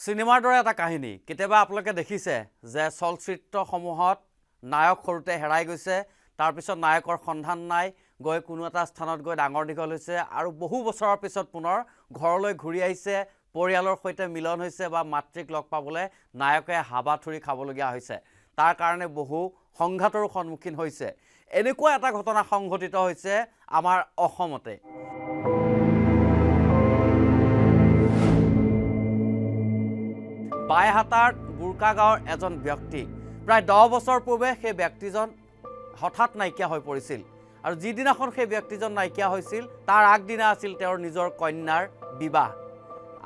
চিনেমাৰ দৰে এটা কাহিনী। কেতিয়াবা আপোনালোকে দেখিছে যে চলচ্চিত্ৰসমূহত নায়ক সৰুতে হেৰাই গৈছে তাৰপিছত নায়কৰ সন্ধান নাই গৈ কোনো এটা স্থানত গৈ ডাঙৰ দীঘল হৈছে আৰু বহু বছৰৰ পিছত পুনৰ ঘৰলৈ ঘূৰি আহিছে পৰিয়ালৰ সৈতে মিলন হৈছে বা মাতৃক লগ পাবলৈ নায়কে হাবাথুৰি খাবলগীয়া হৈছে। তাৰ কাৰণে বহু সংঘাতৰো সন্মুখীন হৈছে। এনেকুৱা এটা ঘটনা সংঘটিত হৈছে আমাৰ অসমতে। বাইহাটাৰ বুৰ্কা গাঁৱৰ এজন ব্যক্তি। প্ৰায় দহ বছৰ পূৰ্বে সেই ব্যক্তিজন হঠাৎ নাইকিয়া হৈ পৰিছিল। আৰু যিদিনাখন সেই ব্যক্তিজন নাইকিয়া হৈছিল তাৰ আগদিনা আছিল তেওঁৰ নিজৰ কন্যাৰ বিবাহ।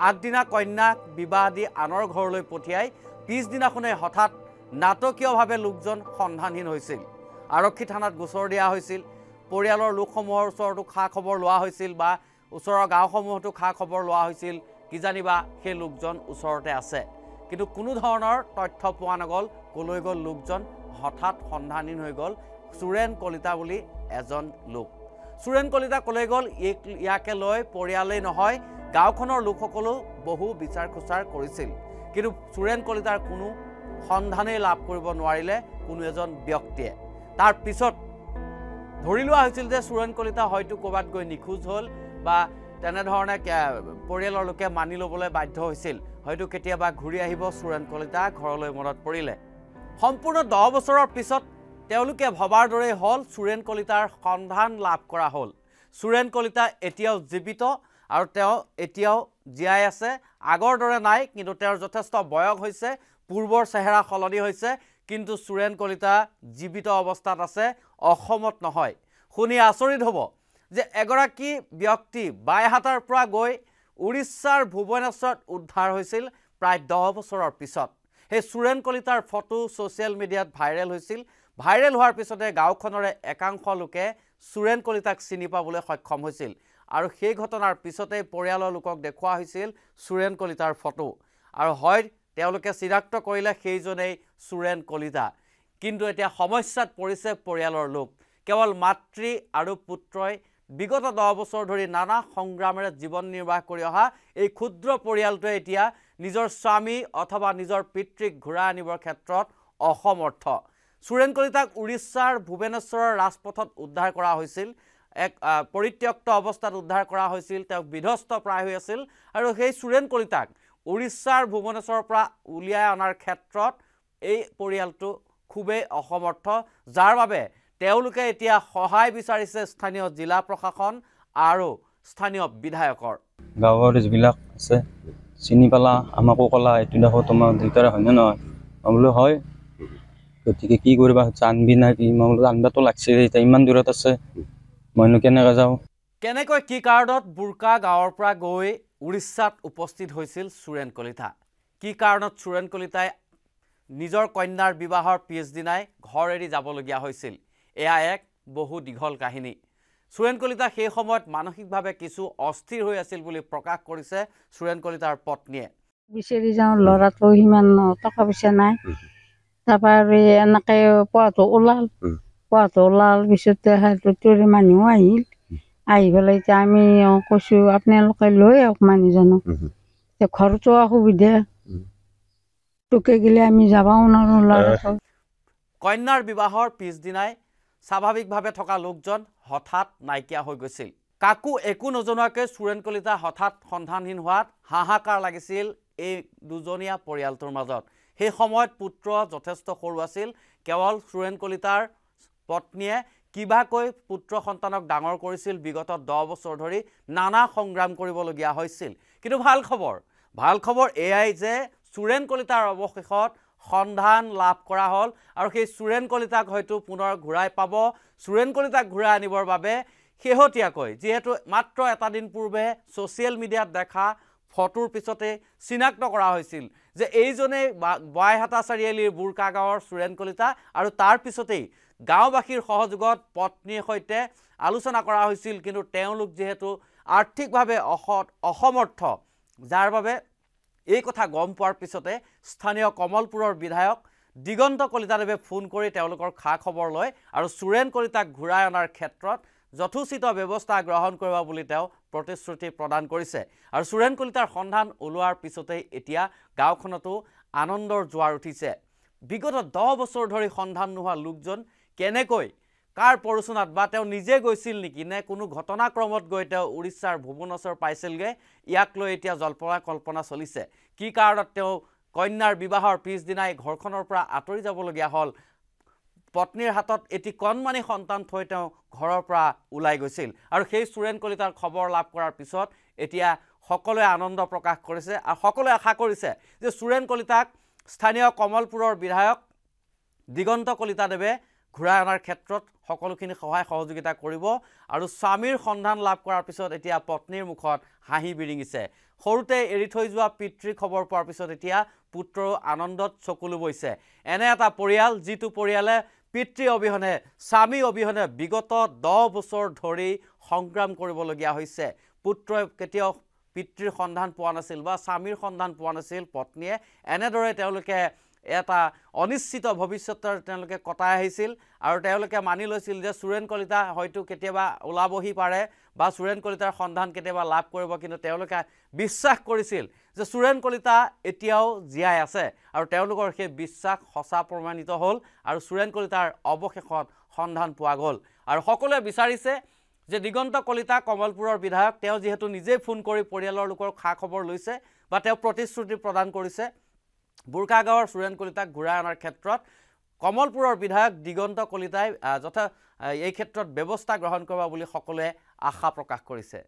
আগদিনা কন্যাক বিবাহ দি আনৰ ঘৰলৈ পঠিয়াই পিছদিনাখনে হঠাৎ নাটকীয়ভাৱে লোকজন সন্ধানহীন হৈছিল। আৰক্ষী থানাত গোচৰ দিয়া হৈছিল। পৰিয়ালৰ লোকসমূহৰ ওচৰতো খা খবৰ লোৱা হৈছিল বা ওচৰৰ গাঁওসমূহতো খা খবৰ লোৱা হৈছিল। কিজানিবা সেই লোকজন ওচৰতে আছে। কিন্তু কোনো ধৰণৰ তথ্য পোৱা নগ'ল ক'লৈ গ'ল লোকজন? হঠাৎ সন্ধানহীন হৈ গ'ল চুৰেণ কলিতা বুলি এজন লোক। চুৰেণ কলিতা ক'লৈ গ'ল? ইয়াক লৈ পৰিয়ালেই নহয় গাঁওখনৰ লোকসকলেও বহু বিচাৰ খোচাৰ কৰিছিল। কিন্তু চুৰেণ কলিতাৰ কোনো সন্ধানেই লাভ কৰিব নোৱাৰিলে কোনো এজন ব্যক্তিয়ে। তাৰ পিছত ধৰি লোৱা হৈছিল যে চুৰেণ কলিতা হয়তো ক'ৰবাত গৈ নিখোজ হ'ল বা তেনেধৰণে পৰিয়ালৰ লোকে মানি ল'বলৈ বাধ্য হৈছিল। হয়তো কেতিয়াবা ঘূৰি আহিব চুৰেণ কলিতা ঘৰলৈ মনত পৰিলে। সম্পূৰ্ণ দহ বছৰৰ পিছত তেওঁলোকে ভবাৰ দৰেই হ'ল চুৰেণ কলিতাৰ সন্ধান লাভ কৰা হ'ল। চুৰেণ কলিতা এতিয়াও জীৱিত আৰু তেওঁ এতিয়াও জীয়াই আছে। আগৰ দৰে নাই কিন্তু তেওঁৰ যথেষ্ট বয়স হৈছে পূৰ্বৰ চেহেৰা সলনি হৈছে কিন্তু চুৰেণ কলিতা জীৱিত অৱস্থাত আছে অসমত নহয়। শুনি আচৰিত হ'ব যে এগৰাকী ব্যক্তি বাইহাটাৰ পৰা গৈ উৰিষ্যাৰ ভুৱনেশ্বৰত উদ্ধাৰ হৈছিল প্ৰায় দহ বছৰৰ পিছত। সেই চুৰেণ কলিতাৰ ফটো ছ'চিয়েল মিডিয়াত ভাইৰেল হৈছিল। ভাইৰেল হোৱাৰ পিছতে গাঁওখনৰে একাংশ লোকে চুৰেণ কলিতাক চিনি পাবলৈ সক্ষম হৈছিল আৰু সেই ঘটনাৰ পিছতেই পৰিয়ালৰ লোকক দেখুওৱা হৈছিল চুৰেণ কলিতাৰ ফটো। আৰু হয় তেওঁলোকে চিনাক্ত কৰিলে সেইজনেই চুৰেণ কলিতা। কিন্তু এতিয়া সমস্যাত পৰিছে পৰিয়ালৰ লোক। কেৱল মাতৃ আৰু পুত্ৰই বিগত দহ বছৰ ধৰি নানা সংগ্ৰামেৰে জীৱন নিৰ্বাহ কৰি অহা এই ক্ষুদ্ৰ পৰিয়ালটোৱে এতিয়া নিজৰ স্বামী অথবা নিজৰ পিতৃক ঘূৰাই আনিবৰ ক্ষেত্ৰত অসমৰ্থ। চুৰেণ কলিতাক উৰিষ্যাৰ ভুৱনেশ্বৰৰ ৰাজপথত উদ্ধাৰ কৰা হৈছিল। এক পৰিত্যক্ত অৱস্থাত উদ্ধাৰ কৰা হৈছিল। তেওঁক বিধ্বস্ত প্ৰায় হৈ আছিল আৰু সেই চুৰেণ কলিতাক উৰিষ্যাৰ ভুৱনেশ্বৰৰ পৰা উলিয়াই অনাৰ ক্ষেত্ৰত এই পৰিয়ালটো খুবেই অসমৰ্থ। যাৰ বাবে তেওঁলোকে এতিয়া সহায় বিচাৰিছে স্থানীয় জিলা প্ৰশাসন আৰু স্থানীয় বিধায়কৰ। গাঁৱৰ যিবিলাক আছে চিনি পালা আমাকো ক'লা এইটো দেখো তোমাৰ দেউতাৰে হয়নে নহয়? মই বোলো হয়। গতিকে কি কৰিবা আনবি না কি? মই বোলো আনবাতো লাগছে এতিয়া ইমান দূৰত আছে মইনো কেনেকৈ যাওঁ? কেনেকৈ কি কাৰণত বুৰ্কা গাঁৱৰ পৰা গৈ উৰিষ্যাত উপস্থিত হৈছিল চুৰেণ কলিতা? কি কাৰণত চুৰেণ কলিতাই নিজৰ কন্যাৰ বিবাহৰ পিছদিনাই ঘৰ এৰি যাবলগীয়া হৈছিল? এয়া এক বহু দীঘল কাহিনী। চুৰেণ কলিতা সেই সময়ত মানসিকভাৱে কিছু অস্থিৰ হৈ আছিল বুলি প্ৰকাশ কৰিছে চুৰেণ কলিতাৰ পত্নীয়ে। বিচাৰি যাওঁ ল'ৰাটো সিমান টকা পইচা নাই। তাৰপৰা আৰু এনেকৈ পোৱাটো ওলাল। পোৱাটো ওলাল পিছতে তোৰ মানুহ আহিল। আহি পেলাই এতিয়া আমি কৈছোঁ আপোনালোকে লৈ আহক মানুহজনক। এতিয়া ঘৰতো অসুবিধা। তোকে গেলে আমি যাবও নোৱাৰোঁ ল'ৰাটো কন্যাৰ বিবাহৰ পিছদিনাই স্বাভাৱিকভাৱে থকা লোকজন হঠাৎ নাইকিয়া হৈ গৈছিল। কাকো একো নজনোৱাকৈ চুৰেণ কলিতা হঠাৎ সন্ধানহীন হোৱাত হাহাকাৰ লাগিছিল এই দুজনীয়া পৰিয়ালটোৰ মাজত। সেই সময়ত পুত্ৰ যথেষ্ট সৰু আছিল কেৱল চুৰেণ কলিতাৰ পত্নীয়ে কিবাকৈ পুত্ৰ সন্তানক ডাঙৰ কৰিছিল বিগত দহ বছৰ ধৰি নানা সংগ্ৰাম কৰিবলগীয়া হৈছিল। কিন্তু ভাল খবৰ ভাল খবৰ এয়াই যে চুৰেণ কলিতাৰ অৱশেষত সন্ধান লাভ কৰা হ'ল আৰু সেই চুৰেণ কলিতাক হয়তো পুনৰ ঘূৰাই পাব। চুৰেণ কলিতাক ঘূৰাই আনিবৰ বাবে শেহতীয়াকৈ যিহেতু মাত্ৰ এটা দিন পূৰ্বে ছ'চিয়েল মিডিয়াত দেখা ফটোৰ পিছতে চিনাক্ত কৰা হৈছিল যে এইজনেই বাইহাটা চাৰিআলিৰ বুৰ্কা গাঁৱৰ চুৰেণ কলিতা আৰু তাৰ পিছতেই গাঁওবাসীৰ সহযোগত পত্নীৰ সৈতে আলোচনা কৰা হৈছিল। কিন্তু তেওঁলোক যিহেতু আৰ্থিকভাৱে অস অসমৰ্থ যাৰ বাবে এই কথা গম পোৱাৰ পিছতে স্থানীয় কমলপুৰৰ বিধায়ক দিগন্ত কলিতাদেৱে ফোন কৰি তেওঁলোকৰ খা খবৰ লয় আৰু চুৰেণ কলিতাক ঘূৰাই অনাৰ ক্ষেত্ৰত যথোচিত ব্যৱস্থা গ্ৰহণ কৰিব বুলি তেওঁ প্ৰতিশ্ৰুতি প্ৰদান কৰিছে। আৰু চুৰেণ কলিতাৰ সন্ধান ওলোৱাৰ পিছতেই এতিয়া গাঁওখনতো আনন্দৰ জোৱাৰ উঠিছে। বিগত দহ বছৰ ধৰি সন্ধান নোহোৱা লোকজন কেনেকৈ কাৰ পৰোচনাত বা তেওঁ নিজে গৈছিল নেকি নে কোনো ঘটনাক্ৰমত গৈ তেওঁ উৰিষ্যাৰ ভুৱনেশ্বৰ পাইছিলগৈ ইয়াক লৈ এতিয়া জল্পনা কল্পনা চলিছে। কি কাৰণত তেওঁ কন্যাৰ বিবাহৰ পিছদিনাই ঘৰখনৰ পৰা আঁতৰি যাবলগীয়া হ'ল? পত্নীৰ হাতত এটি কণমানি সন্তান থৈ তেওঁ ঘৰৰ পৰা ওলাই গৈছিল আৰু সেই চুৰেণ কলিতাৰ খবৰ লাভ কৰাৰ পিছত এতিয়া সকলোৱে আনন্দ প্ৰকাশ কৰিছে আৰু সকলোৱে আশা কৰিছে যে চুৰেণ কলিতাক স্থানীয় কমলপুৰৰ বিধায়ক দিগন্ত কলিতাদেৱে ঘূৰাই অনাৰ ক্ষেত্ৰত সকলোখিনি সহায় সহযোগিতা কৰিব আৰু স্বামীৰ সন্ধান লাভ কৰাৰ পিছত এতিয়া পত্নীৰ মুখত হাঁহি বিৰিঙিছে। সৰুতে এৰি থৈ যোৱা পিতৃৰ খবৰ পোৱাৰ পিছত এতিয়া পুত্ৰও আনন্দত চকুলো বৈছে এনে এটা পৰিয়াল যিটো পৰিয়ালে পিতৃ অবিহনে স্বামী অবিহনে বিগত দহ বছৰ ধৰি সংগ্ৰাম কৰিবলগীয়া হৈছে। পুত্ৰই কেতিয়াও পিতৃৰ সন্ধান পোৱা নাছিল বা স্বামীৰ সন্ধান পোৱা নাছিল পত্নীয়ে এনেদৰে তেওঁলোকে এটা অনিশ্চিত ভৱিষ্যতৰ তেওঁলোকে কটাই আহিছিল আৰু তেওঁলোকে মানি লৈছিল যে চুৰেণ কলিতা হয়তো কেতিয়াবা ওলাবহি পাৰে বা চুৰেণ কলিতাৰ সন্ধান কেতিয়াবা লাভ কৰিব কিন্তু তেওঁলোকে বিশ্বাস কৰিছিল যে চুৰেণ কলিতা এতিয়াও জীয়াই আছে আৰু তেওঁলোকৰ সেই বিশ্বাস সঁচা প্ৰমাণিত হ'ল আৰু চুৰেণ কলিতাৰ অৱশেষত সন্ধান পোৱা গ'ল। আৰু সকলোৱে বিচাৰিছে যে দিগন্ত কলিতা কমলপুৰৰ বিধায়ক তেওঁ যিহেতু নিজেই ফোন কৰি পৰিয়ালৰ লোকৰ খা খবৰ লৈছে বা তেওঁ প্ৰতিশ্ৰুতি প্ৰদান কৰিছে বুৰ্কা গাঁৱৰ চুৰেণ কলিতাক ঘূৰাই অনাৰ ক্ষেত্ৰত কমলপুৰৰ বিধায়ক দিগন্ত কলিতাই যথা এই ক্ষেত্ৰত ব্যৱস্থা গ্ৰহণ কৰিব বুলি সকলোৱে আশা প্ৰকাশ কৰিছে।